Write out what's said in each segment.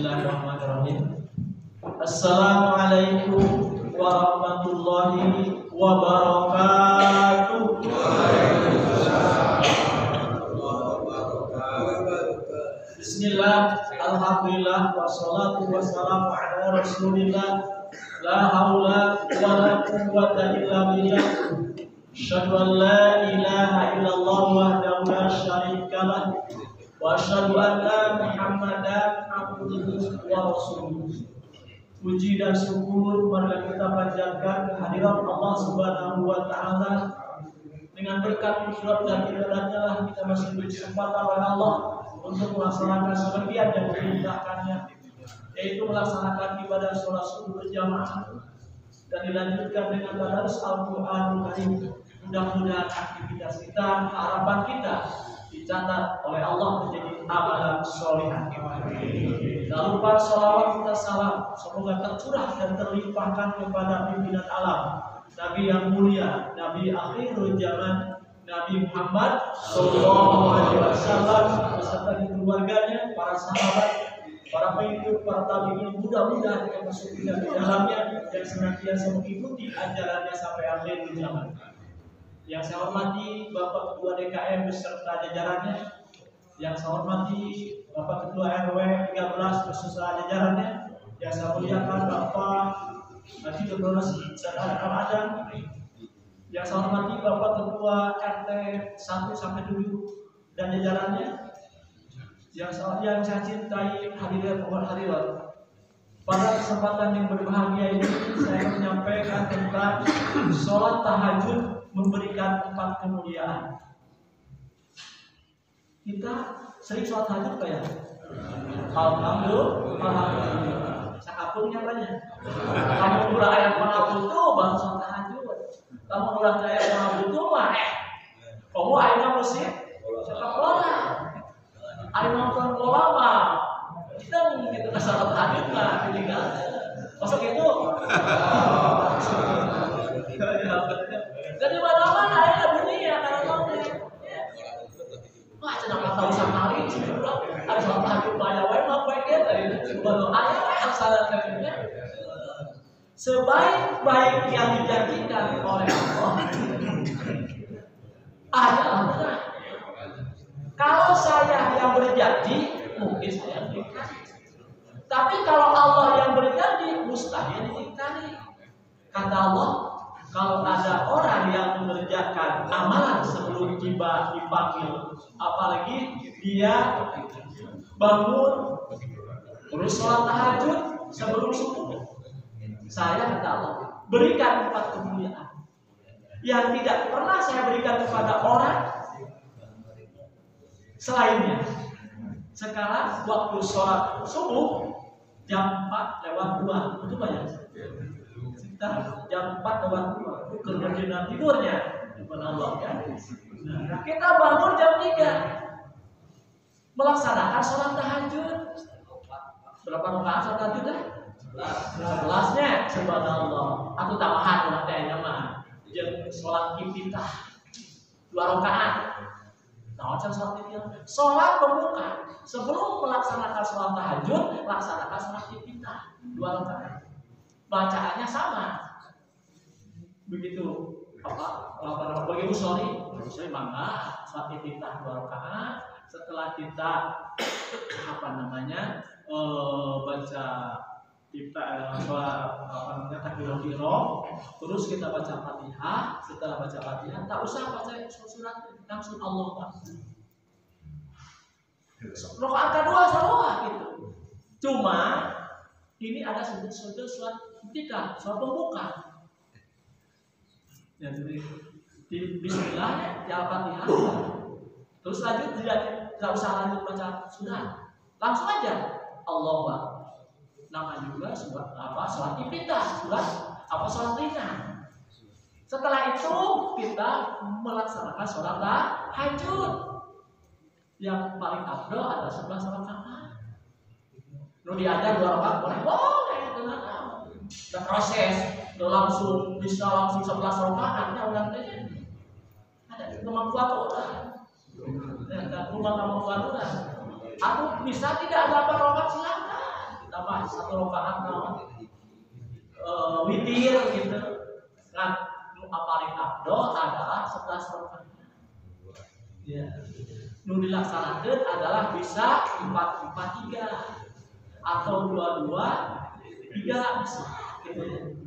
Bismillahirrahmanirrahim. Assalamualaikum warahmatullahi wabarakatuh. Bismillah, Alhamdulillah, wassalatu wassalamu ala rasulillah La hawla wa la quwwata illa billah Asyhadu an la ilaha illallah wahdahu la syarika Wa asyhadu anna Muhammadan wa rasuluh Puji dan syukur marilah kita panjatkan kehadiran Allah Subhanahu wa taala dengan berkat surat dan lah kita masih kesempatan oleh Allah untuk melaksanakan sebagian yang diperintahkannya yaitu melaksanakan ibadah sholat subuh berjamaah dan dilanjutkan dengan tadarus Al-Qur'an Karim. Mudah-mudahan aktivitas kita, harapan kita dicatat oleh Allah menjadi amalan solihah. Jangan lupa salawat kita salam semoga tercurah dan terlimpahkan kepada pimpinan alam Nabi yang mulia, Nabi akhirul zaman, Nabi Muhammad Sallallahu Alaihi Wasallam beserta keluarganya, para sahabat, para pengikut, para tabiin, mudah-mudahan kita masuk di dalamnya dan senantiasa mengikuti ajarannya sampai akhir zaman. Yang saya hormati Bapak Ketua DKM beserta jajarannya, yang saya hormati Bapak Ketua RW 13 beserta jajarannya, yang saya muliakan Bapak Haji Dodonas dan Adam yang saya hormati Bapak Ketua RT 1 sampai 7 dan jajarannya yang saya, yang saya cintai hadirin dan hadirat. Pada kesempatan yang berbahagia ini saya menyampaikan tentang sholat tahajud memberikan empat kemuliaan kita sering sholat tahajud kayak Alhamdulillah Alhamdulillah Sakapungnya banyak Kamu kurang ayat mana butuh Bang sholat tahajud Kamu kurang ayat mana butuh mah eh. Kamu ayatnya musik Sepak bola Ayat nonton bola mah Kita gitu ke sholat tahajud lah Tinggal Masuk itu Jadi mana-mana asal katanya. Sebaik-baik yang dijanjikan oleh Allah benar. Kalau saya yang berjanji, mungkin saya berikan. Tapi kalau Allah yang berjanji, mustahil diingkari. Kata Allah, kalau ada orang yang mengerjakan amalan sebelum tiba dipanggil, apalagi dia bangun terus sholat tahajud sebelum subuh, saya kata Allah berikan empat kemuliaan. Yang tidak pernah saya berikan kepada orang selainnya. Sekarang waktu sholat subuh jam 4 lewat 2 itu banyak sekitar jam 4 lewat 2 kerja tidurnya. Bukan Allah ya. Nah, kita bangun jam 3 melaksanakan sholat tahajud berapa rakaat sholat tahajud dah? Sebelasnya? Subhanallah. Atau tambahan ulah teh mah. Jeung sholat kita dua rakaat. Nah, sholat kita sholat pembuka sebelum melaksanakan sholat tahajud laksanakan sholat kita dua rakaat. Bacaannya sama. Begitu. Apa? Apa bagi sorry. Sorry mangga sholat kita dua rakaat. Setelah kita apa namanya eh, baca kita sholat apa namanya takbiratul ihram. Terus kita baca fatihah. Setelah baca fatihah tak usah baca surat langsung Allah Pak. Rokaat kedua salah gitu. Cuma ini ada sudut-sudut surat ketika surat pembuka. Ya jadi di Bismillah ya Fatihah terus lanjut tidak tidak usah lanjut baca surat. Langsung aja Allah nama juga surat apa surat kita surat apa surat ringan. Setelah itu kita melaksanakan sholat tahajud yang paling afdol adalah sebelah sholat rakaat. Nu diajar dua rakaat boleh? Boleh tenang. Dan proses. Langsung bisa langsung sebelas rakaat ya udah ada kemampuan dan rumah kemampuan orang Aku bisa tidak ada apa rokat silakan. bahas satu rokaat naon. Eh, witir gitu. Kan nu paling abdol adalah 11 rokaat. Ya. Nu dilaksanakan adalah bisa 4 4 3 atau 2 2 3 bisa gitu.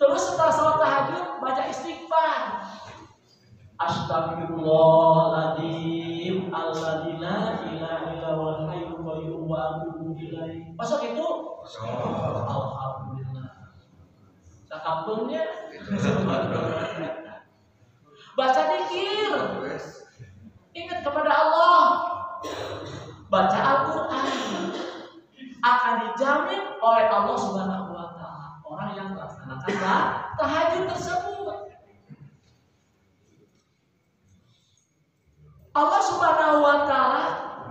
Terus setelah sholat tahajud baca istighfar. Astagfirullahaladzim. Alladzi la ilaha illa huwal hayyul qayyum wa atubu ilaih. Masuk itu? Alhamdulillah. Sakampunnya Baca dikir. Ingat kepada Allah. Baca Al-Quran. Akan dijamin oleh Allah Subhanahu wa taala orang yang melaksanakan tahajud tersebut. Allah Subhanahu wa taala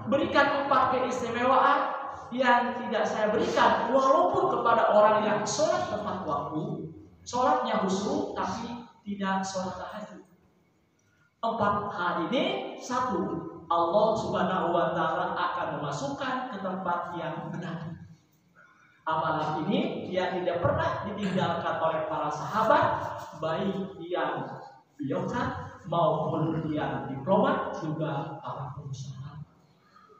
berikan empat keistimewaan yang tidak saya berikan walaupun kepada orang yang sholat tepat waktu, sholatnya khusyuk tapi tidak sholat tahajud. Empat hal ini satu Allah Subhanahu wa taala akan memasukkan ke tempat yang benar. Amalan ini yang tidak pernah ditinggalkan oleh para sahabat baik yang biasa maupun yang diplomat juga para pengusaha.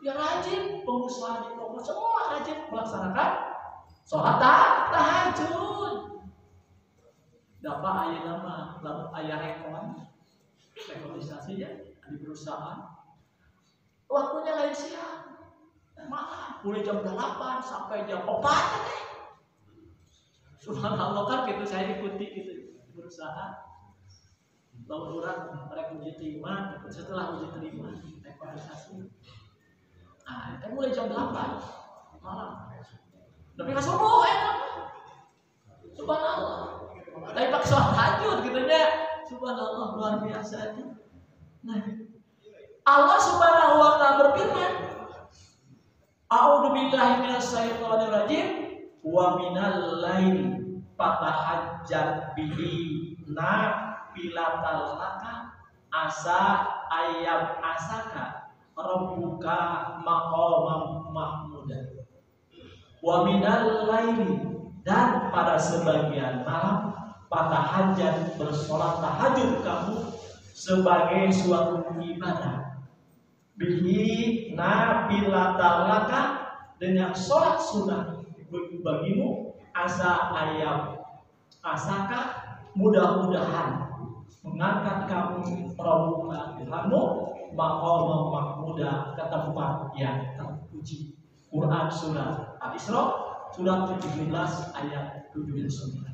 Ya rajin pengusaha diplomat semua rajin melaksanakan sholat tahajud. Dapat ayat nama, lalu ayat rekon, rekonisasinya di perusahaan. Waktunya lain siang, maaf, mulai jam 8 sampai jam 4 deh. Subhanallah kan gitu saya ikuti gitu berusaha lalu orang mereka uji terima setelah uji terima evaluasi nah itu mulai jam 8 malam. Tapi nggak subuh ya subhanallah. Tapi pakai sholat tahajud gitu ya. Subhanallah luar biasa aja nah Allah subhanahu wa ta'ala berfirman A'udzu billahi minasyaitonir rajim wa minal laili fatahajjat bihi na bilatal laka asa ayam asaka rabbuka maqamam mahmuda. Wa minal dan pada sebagian malam pada hajat bersolat tahajud kamu sebagai suatu ibadah. Bihi nabilatal laka dengan sholat sunnah bagimu asa ayam asaka mudah-mudahan mengangkat kamu pramuka Tuhanmu maqam mahmuda ke tempat yang terpuji. Quran surat Al-Isra surat 17 ayat 79.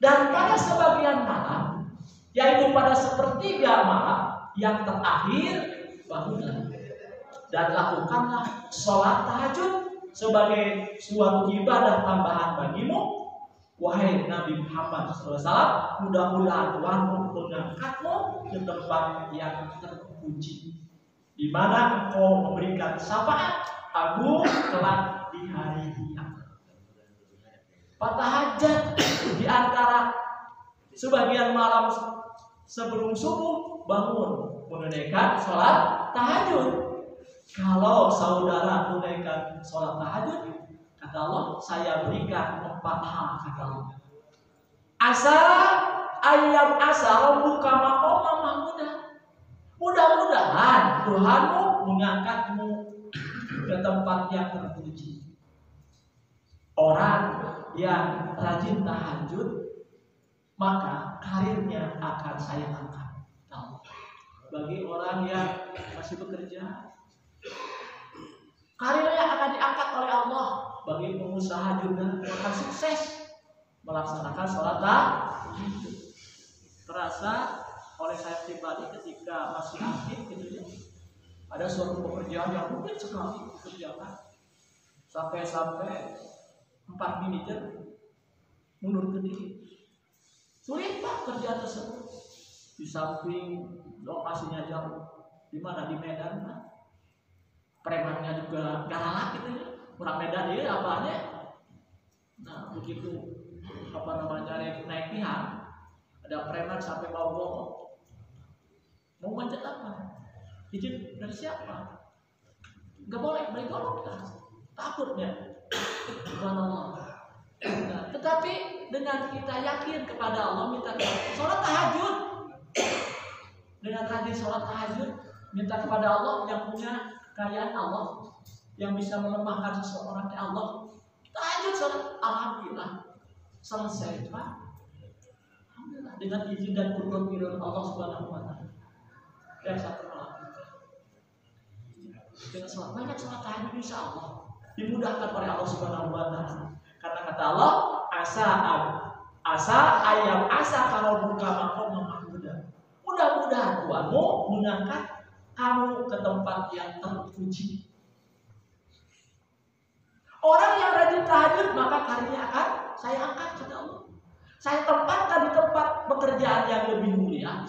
Dan pada sebagian malam, yaitu pada sepertiga malam yang terakhir, bangunlah dan lakukanlah sholat tahajud sebagai suatu ibadah tambahan bagimu Wahai Nabi Muhammad SAW, mudah-mudahan Tuhan mengangkatmu ke tempat yang terpuji, di mana engkau memberikan syafaat agung kelak di hari kiamat. Patah hajat di antara sebagian malam sebelum subuh bangun menunaikan sholat tahajud. Kalau saudara menunaikan sholat tahajud, Kata Allah, saya berikan empat hal kata Allah. Asa ayam asa buka makoma mahmuda. Mudah-mudahan Tuhanmu mengangkatmu ke tempat yang terpuji. Orang yang rajin tahajud, maka karirnya akan saya angkat. Bagi orang yang masih bekerja, karirnya akan diangkat oleh Allah bagi pengusaha juga akan sukses melaksanakan sholat tahajud. Terasa oleh saya pribadi ketika masih aktif gitu ya, ada suatu pekerjaan yang mungkin sekali dikerjakan sampai-sampai empat manajer mundur ke diri. Sulit pak kerja tersebut di samping lokasinya jauh, di mana di Medan pak. Premannya juga galak gitu ya kurang beda dia apanya? Nah begitu. Apa namanya naik naik pihak ada preman sampai bawa golok mau manjat apa? Izin dari siapa? Nggak boleh beli golok kan takutnya. Allah nah, tetapi dengan kita yakin kepada Allah minta sholat tahajud. Dengan rajin sholat tahajud minta kepada Allah yang punya kekayaan Allah yang bisa melemahkan seseorang ke Allah tahajud sholat alhamdulillah. Selesai pak. Alhamdulillah dengan izin dan kudrat Allah subhanahu wa taala. Yang satu dengan sholat banyak sholat tahajud insya Allah dimudahkan oleh Allah subhanahu wa taala. Karena kata Allah asa asa ayam asa kalau buka makom mahmuda mudah-mudahan Tuhanmu mengangkat kamu ke tempat yang terpuji Orang yang rajin tahajud maka karirnya akan saya angkat kata Allah. Saya tempatkan di tempat pekerjaan yang lebih mulia.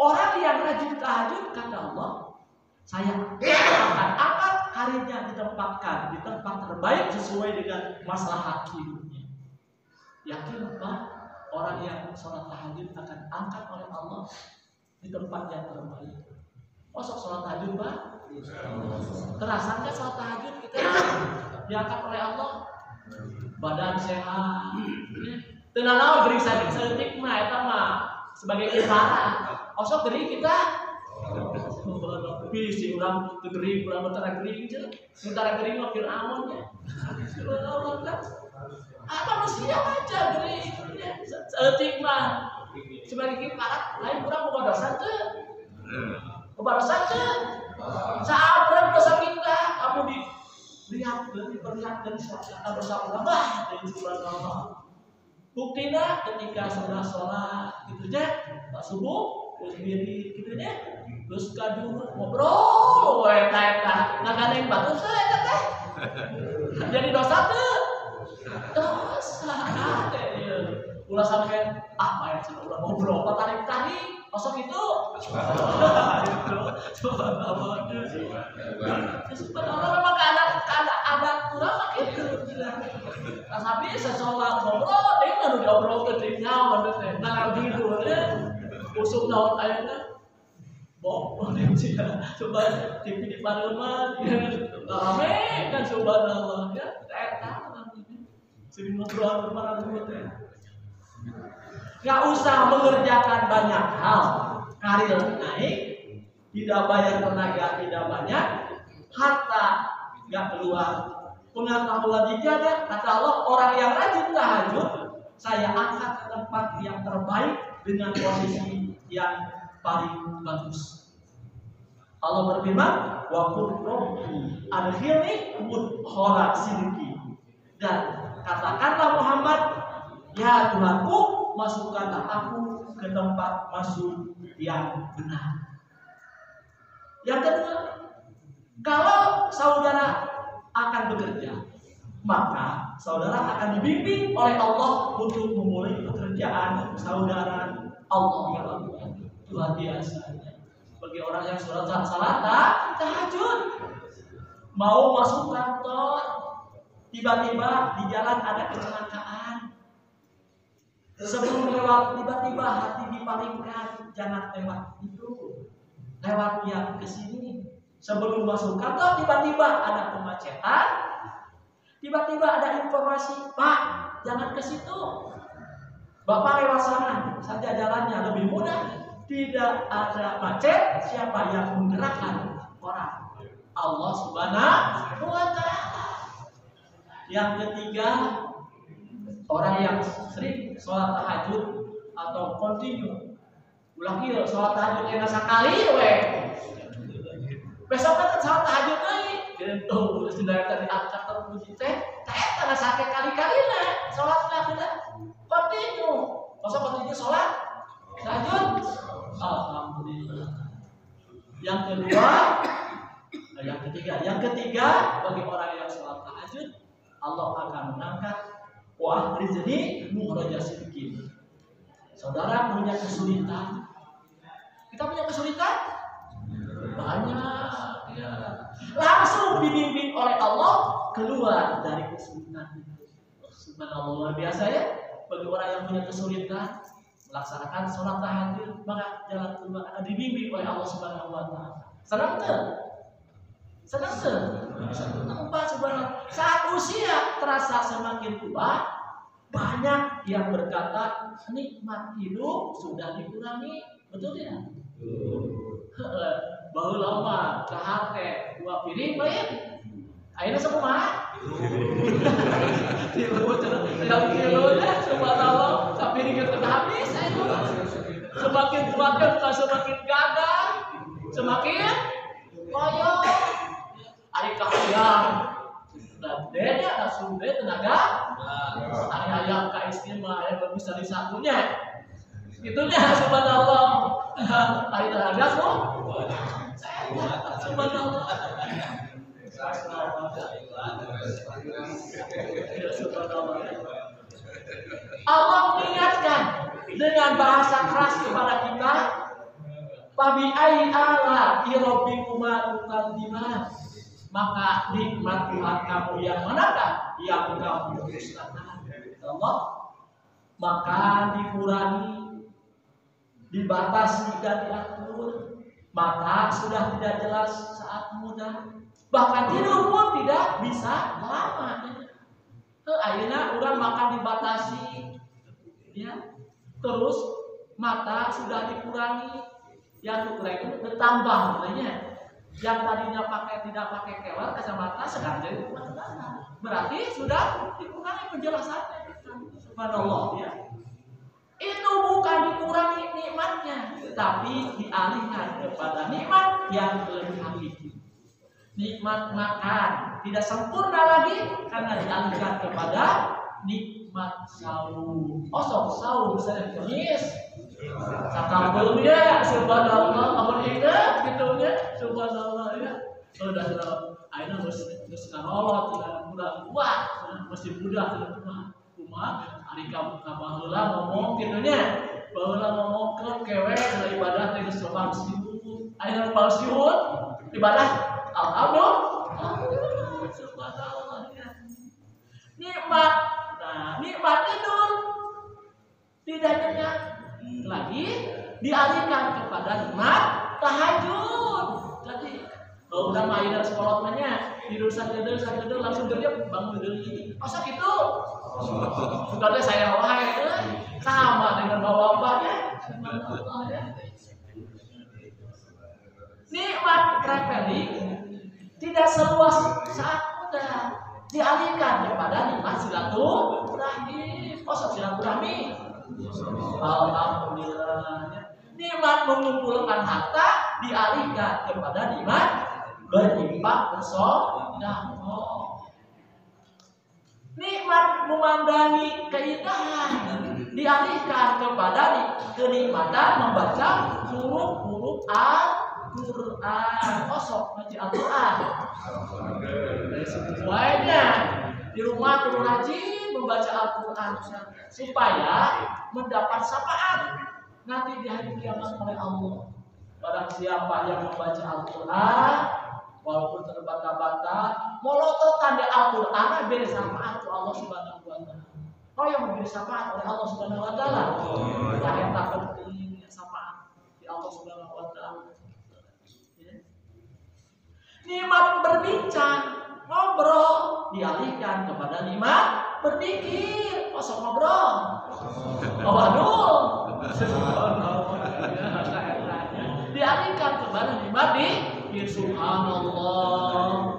Orang yang rajin tahajud kata Allah, saya akan angkat karirnya ditempatkan di tempat terbaik sesuai dengan masalah hidupnya. Yakin apa? Orang yang sholat tahajud akan angkat oleh Allah di tempat yang terbaik. Masuk sholat tahajud pak? Terasa nggak sholat tahajud kita? Diangkat oleh Allah. Badan sehat. Tenang naon gering sakit setik mah eta mah sebagai ibarat osok gering kita. Si ulang gering ulang mentara gering aja mentara gering mah Fir'aun ya apa manusia aja gering setik mah sebagai ibarat lain kurang dosa tuh dosa tuh saat berapa dosa kita kamu di dan diperlihatkan kata bersama ulama dari surat Allah. Buktinya ketika sudah sholat gitu aja, tak subuh, terus diri gitu aja, terus kadu ngobrol, wae eta nggak ada yang batu saya teh. Jadi dosa tuh, dosa ada ya. Ulah sampai ah ya sudah ulah ngobrol, apa tarik tarik, masuk itu. Subhanallah. Subhanallah memang ada ada ada kurang gitu. Nah, tapi sesolat ngobrol, dia kan udah ngobrol ke dirinya, mana teh, nah gitu ya. Usuk naon ayana. Bok, sih coba TV di Parlemen, rame kan subhanallah ya, eta sering ngobrol ke mana dulu teh. Gak usah mengerjakan banyak hal, karir naik, tidak bayar tenaga tidak banyak, harta nggak keluar. Pengetahuan ada kata Allah orang yang rajin tahajud, saya angkat ke tempat yang terbaik dengan posisi yang paling bagus. Allah berfirman, wa rabbi adkhilni mudkhala sidqi. Dan katakanlah Muhammad, ya Tuhanku, masukkanlah aku ke tempat masuk yang benar. Yang kedua, kalau saudara akan bekerja, maka saudara akan dibimbing oleh Allah untuk memulai pekerjaan saudara Allah yang luar biasa. Bagi orang yang sholat salat salat tahajud, mau masuk kantor, tiba-tiba di jalan ada kecelakaan. Sebelum lewat tiba-tiba hati dipalingkan jangan lewat itu, lewat yang ke sini Sebelum masuk kantor tiba-tiba ada kemacetan, tiba-tiba ada informasi, Pak, jangan ke situ. Bapak lewat sana saja jalannya lebih mudah. Tidak ada macet, siapa yang menggerakkan orang? Allah Subhanahu wa taala. Yang ketiga, orang yang sering sholat tahajud atau kontinu. Ulang sholat tahajud yang sekali weh besok kan saat tahajud lagi gitu sudah tadi angkat terpuji. Teh teh karena sakit kali-kali lah sholat lah tidak kontinu masa kontinu sholat tahajud. Alhamdulillah. Yang kedua nah, yang ketiga. Yang ketiga bagi orang yang sholat tahajud Allah akan mengangkat wah rizki muhraja sedikit saudara punya kesulitan? Kita punya kesulitan banyak ya. langsung dibimbing oleh Allah keluar dari kesulitan itu. Subhanallah luar biasa ya. Bagi orang yang punya kesulitan melaksanakan sholat tahajud maka jalan keluar akan dibimbing oleh Allah subhanahu wa taala. Senang tuh senang tuh senang pak subhanallah. Saat usia terasa semakin tua banyak yang berkata nikmat hidup sudah dikurangi. Betul tidak bahu lama kahate dua piring baik akhirnya semua. Tilu yang tilu ya subhanallah tapi ini kita habis semakin semakin semakin gagal. Semakin koyo ari kahayang dan denya langsung deh tenaga. Ari ayam ka istri mah aya bisa di satunya. Itunya subhanallah ari tenaga kok Allah mengingatkan dengan bahasa keras kepada kita Fabi ala irobikuma tukaddiman maka nikmat Tuhan kamu yang manakah yang kamu dustakan Allah maka dikurangi dibatasi dan diatur maka sudah tidak jelas saat muda. Bahkan tidur pun tidak bisa lama. Ke akhirnya orang makan dibatasi. Ya. Terus mata sudah dikurangi. Yang dikurangi bertambah namanya yang tadinya pakai tidak pakai kewer kacamata sekarang jadi berarti sudah dikurangi penjelasannya. Subhanallah ya itu bukan dikurangi nikmatnya tapi dialihkan kepada nikmat yang lebih hakiki nikmat makan tidak sempurna lagi karena dialihkan kepada nikmat saum oh sok saum bisa kemis Sakabulnya subhanallah amun ingat gitu ya. Subhanallah ya sudah sudah aina harus harus ngarolot mudah kuat mesti mudah kumaha kumaha ari ka kabaheula ngomong kitu nya ngomong ke kewek da ibadah teh geus loba siun aina palsiun ibadah. Alhamdulillah. Nikmat. Nah nikmat tidur. Tidak nyenyak. Lagi dialihkan kepada nikmat tahajud. Jadi kalau udah main dari sekolah namanya tidur sadar sadar langsung kerja bangun dari masa gitu sudah saya wahai sama dengan bawa bapaknya nikmat traveling tidak seluas saat muda. Dialihkan kepada nikmat silaturahmi. Oh silaturahmi. Alhamdulillah. Nikmat mengumpulkan harta dialihkan kepada nikmat berinfak bersedekah. Nikmat memandangi keindahan dialihkan kepada kenikmatan membaca huruf-huruf Al-Quran. Kosok baca Al-Quran. Semuanya di rumah perlu rajin membaca Al-Quran supaya mendapat syafaat nanti di hari kiamat oleh Allah. Barang siapa yang membaca Al-Quran walaupun terbata-bata molototan di Al-Quran beri syafaat Allah Subhanahu wa taala. Oh yang memberi syafaat oleh Allah Subhanahu wa taala. Ya yang tak penting syafaat di Allah Subhanahu wa taala. Nikmat berbincang ngobrol dialihkan kepada nikmat berpikir. Kosong ngobrol. Oh aduh dialihkan kepada nikmat di subhanallah.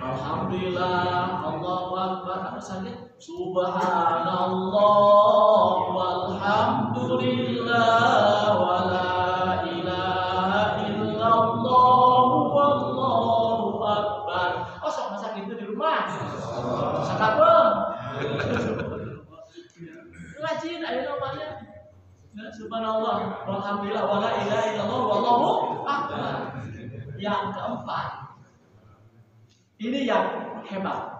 Alhamdulillah. Allahu Akbar. Apa saja? Subhanallah. Walhamdulillah. Wala ilaha illallah. Wallahu akbar. Oh sok masak itu di rumah? Sakapeng rajin ayo namanya. Ya, subhanallah. Walhamdulillah. Wala ilaha illallah. Wallahu akbar yang keempat ini yang hebat.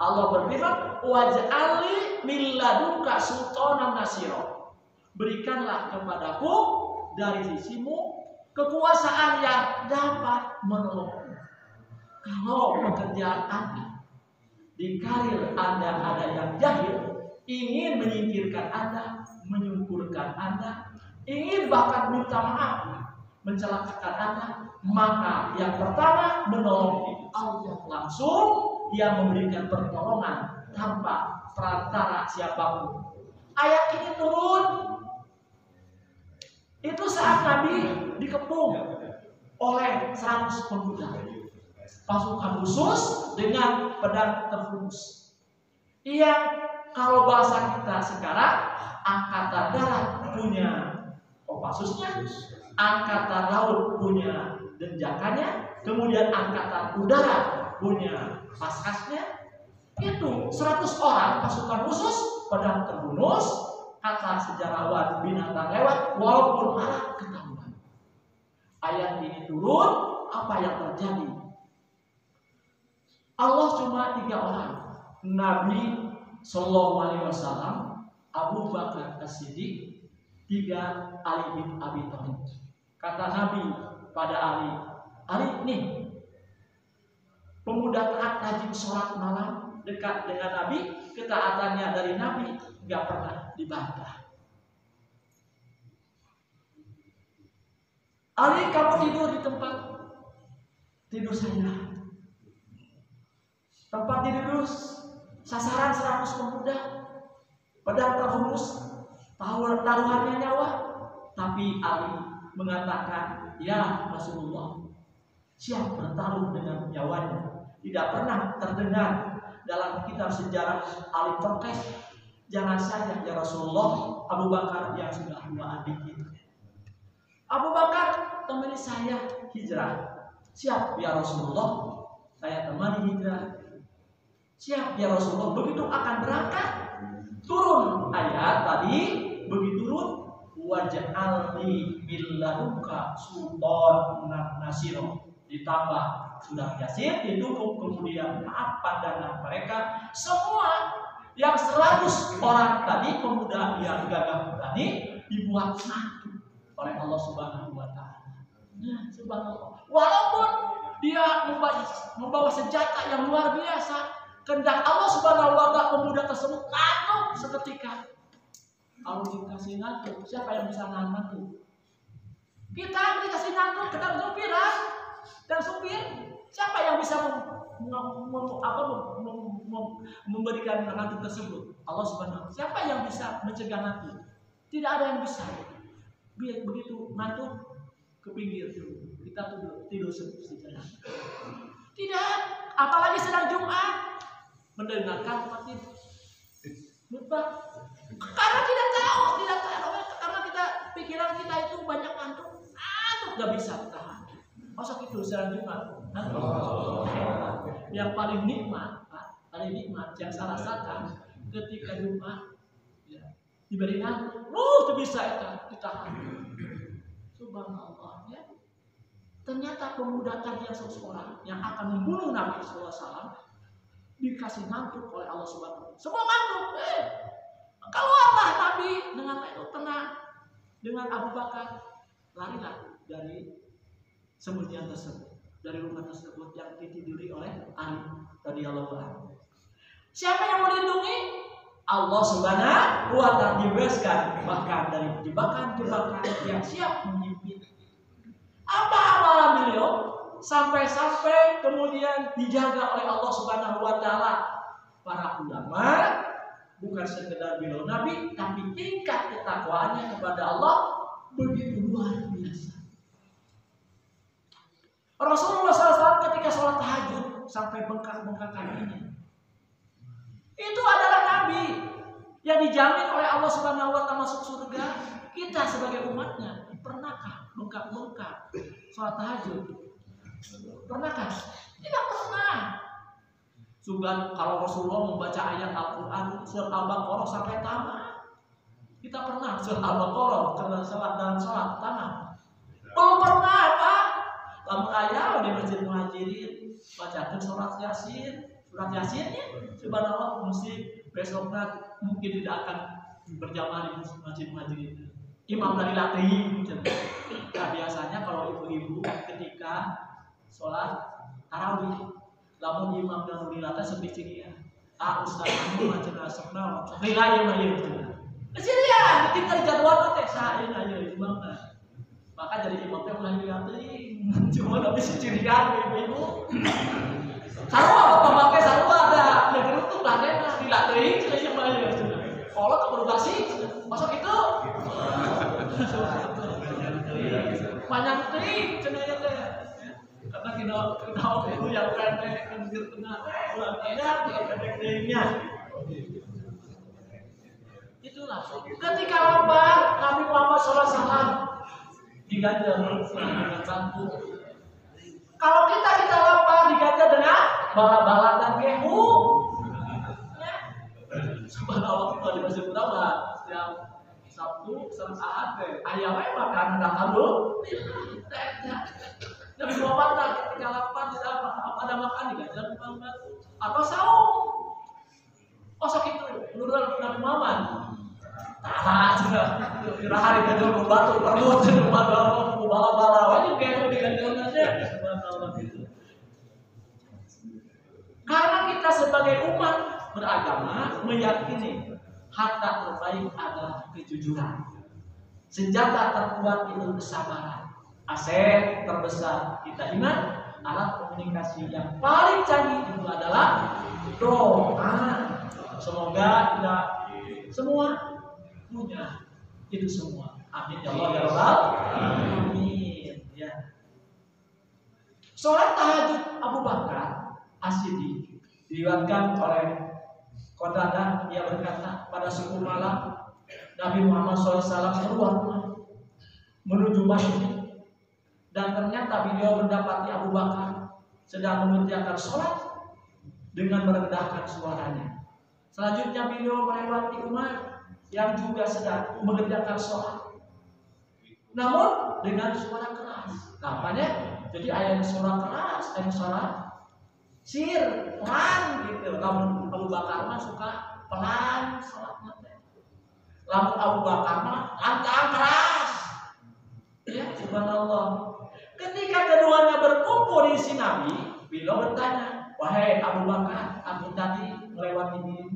Allah berfirman waj'ali min ladunka sultanan nasiro. Berikanlah kepadaku dari sisimu kekuasaan yang dapat menolongmu. Kalau pekerjaan anda di karir anda ada yang jahil ingin menyingkirkan anda menyungkurkan anda ingin bahkan minta maaf mencelakakan anda maka yang pertama menolong Allah langsung dia memberikan pertolongan tanpa perantara siapa pun ayat ini turun itu saat Nabi dikepung oleh 100 pemuda. Pasukan khusus dengan pedang terhunus. Yang kalau bahasa kita sekarang angkatan darat punya Kopassusnya, angkatan laut punya denjakannya, kemudian angkatan udara punya paskasnya, itu 100 orang pasukan khusus pedang terhunus kata sejarawan binatang lewat walaupun malah ketahuan. Ayat ini turun, apa yang terjadi? Allah cuma tiga orang. Nabi Sallallahu Alaihi Wasallam, Abu Bakar As-Siddiq, tiga Ali bin Abi Thalib. Kata Nabi pada Ali, Ali nih, pemuda taat rajin sholat malam dekat dengan Nabi, ketaatannya dari Nabi nggak pernah dibantah. Ali kamu tidur di tempat tidur saya. Tempat tidur sasaran 100 pemuda pedang terhunus taruhannya nyawa tapi Ali mengatakan ya Rasulullah siap bertaruh dengan nyawanya tidak pernah terdengar dalam kitab sejarah Ali protes Jangan saja ya Rasulullah Abu Bakar yang sudah dua adik itu. Abu Bakar temani saya hijrah. Siap ya Rasulullah. Saya temani hijrah. Siap ya Rasulullah. Begitu akan berangkat turun ayat tadi begitu turun wajah alni sultan nasiro ditambah sudah yasin didukung kemudian maaf pandangan mereka semua yang seratus orang tadi pemuda yang gagah berani dibuat satu oleh Allah Subhanahu wa taala. Nah. Walaupun dia membawa, membawa senjata yang luar biasa, kehendak Allah Subhanahu wa taala pemuda tersebut ngantuk seketika. Kalau dikasih ngantuk, siapa yang bisa ngantuk? Kita dikasih ngantuk, kita supir, dan supir, siapa yang bisa apa, memberikan nanti tersebut? Allah Subhanahu Siapa yang bisa mencegah nanti? Tidak ada yang bisa. Biar begitu ngantuk ke pinggir dulu. Kita tidur tidur sejenak. Tidak, apalagi sedang Jumat mendengarkan mati lupa karena tidak tahu tidak tahu karena kita pikiran kita itu banyak ngantuk nggak bisa tahan masa itu sedang Jumat yang paling nikmat, paling nikmat yang salah satu ketika Jumat ya, diberi ngantuk, oh itu bisa itu ditahan. Subhanallah ya. Ternyata pemuda tadi yang seseorang yang akan membunuh Nabi SAW dikasih ngantuk oleh Allah Subhanahu Semua ngantuk. Eh, keluarlah Nabi dengan itu tenang dengan Abu Bakar larilah dari sembunyian tersebut dari rumah tersebut yang ditiduri oleh Ali radhiyallahu anhu. Siapa yang melindungi? Allah Subhanahu wa taala dibebaskan bahkan dari jebakan-jebakan yang siap menyimpit. Apa amalan beliau? Sampai-sampai kemudian dijaga oleh Allah Subhanahu wa taala para ulama bukan sekedar beliau nabi tapi tingkat ketakwaannya kepada Allah begitu luar biasa. Rasulullah SAW ketika sholat tahajud sampai bengkak-bengkakan ini. Itu adalah Nabi yang dijamin oleh Allah Subhanahu Wa Taala masuk surga. Kita sebagai umatnya pernahkah bengkak-bengkak sholat tahajud? Pernahkah? Tidak pernah. Sudah kalau Rasulullah membaca ayat Al-Quran surat Al-Baqarah sampai tamat. Kita pernah surat Al-Baqarah karena sholat dan sholat tamat. Belum pernah Pak lamun ayah di masjid muhajirin bacakan surat yasin. Surat yasinnya subhanallah mesti besoknya mungkin tidak akan berjamaah di masjid muhajirin imam dari latih nah biasanya kalau ibu-ibu ketika sholat tarawih lamun imam dan latih sepi ciria ah ustaz kamu macam asapna rila ya mah ya sini ya tinggal jadwal teh sain aja imam maka jadi imam teh ulah dilatih cuma tapi secirian ibu-ibu. Sarua apa pakai sarua ada negeri itu planetna dilatih saya bayar kalau ke produksi masuk itu. Banyak teh cenanya teh tahu itu yang pendek gitu kena ulang tidak yang pendek lainnya itulah. Ketika lapar Nabi Muhammad SAW diganjar dengan bangku kalau kita kita lapar diganjar dengan bala-bala dan gehu ya. subhanallah kalau disebut apa setiap Sabtu, Sabtu Ahad, ayamnya makan ada halu, Nabi Muhammad tak ketika lapar tidak apa, apa ada makan di ganjar Muhammad atau saum. Oh sakit itu menurut Nabi Muhammad. Hari bala-bala wajib kayak. Karena kita sebagai umat beragama meyakini harta terbaik adalah kejujuran. Senjata terkuat itu kesabaran aset terbesar kita ingat alat komunikasi yang paling canggih itu adalah doa. Semoga tidak semua punya itu semua. Amin ya Allah ya Rabbal Amin. Ya. Sholat tahajud Abu Bakar Asyidi diriwayatkan oleh Qatadah dia berkata pada suku malam Nabi Muhammad SAW keluar menuju masjid dan ternyata beliau mendapati Abu Bakar sedang mengerjakan sholat dengan merendahkan suaranya. Selanjutnya beliau melewati Umar yang juga sedang mengerjakan sholat. Namun dengan suara keras. Namanya jadi ayat suara keras, ayat suara sir, pelan gitu. Namun Abu Bakar mah suka pelan sholatnya. Lamun Abu Bakar mah keras. Ya, subhanallah. Ketika keduanya berkumpul di sisi Nabi, beliau bertanya, wahai Abu Bakar, aku tadi melewati dirimu,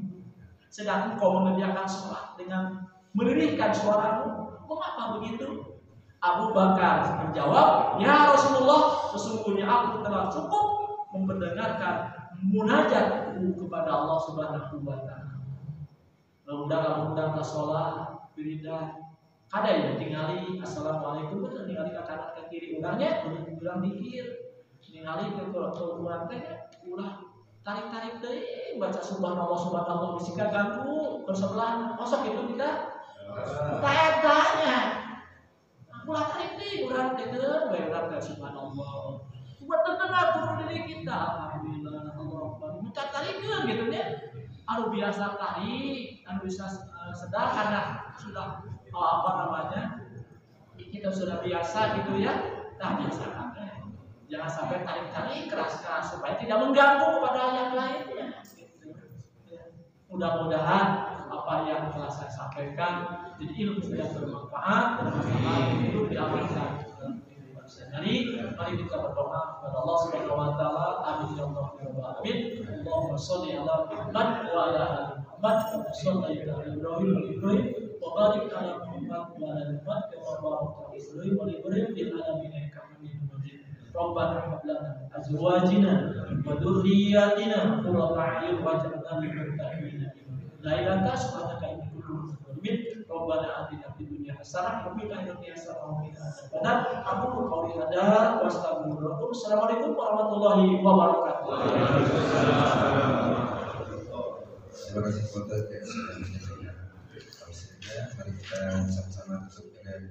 sedang engkau mengerjakan sholat dengan menirihkan suaramu, mengapa begitu? Abu Bakar menjawab, Ya Rasulullah, sesungguhnya aku telah cukup mendengarkan munajatku kepada Allah Subhanahu wa taala. Lalu undang sholat, beridah, ada ya tinggali assalamualaikum bener tinggali ke kanan ke kiri. Ulangnya ulang dikir tinggali ke ke ulang teh ulah tarik tarik deh baca subhanallah subhanallah bisika ganggu ke sebelah kosong itu kita tanya ulah tarik deh teh deh ulang ke subhanallah. Buat terkenal turun diri kita. Alhamdulillah Allah minta tarik gitu ya anu biasa tarik anu bisa uh, sedang karena sudah apa namanya kita sudah biasa gitu ya. Nah biasakan Jangan sampai tarik-tarik keras-keras supaya tidak mengganggu kepada yang lainnya. Mudah-mudahan apa yang telah saya sampaikan jadi ilmu yang bermanfaat bermanfaat itu diamalkan. Jadi mari kita berdoa kepada Allah Subhanahu wa taala amin ya, ya rabbal alamin. Allahumma shalli ala Muhammad wa ala ali Muhammad kama shallaita ala Ibrahim wa Ibrahim wa barik ala Muhammad wa ala Muhammad kama barakta ala Ibrahim wa Ibrahim fil alamin ربنا هب لنا ازواجنا وذرياتنا قرة اعين واجعلنا للمتقين لا اله الا انت سبحانك اني كنت من ربنا اتنا في الدنيا حسنه وفي الاخره حسنه وقنا عذاب النار اقول قولي هذا واستغفر الله السلام عليكم ورحمه الله وبركاته Terima kasih ya mari kita sama-sama tutup dengan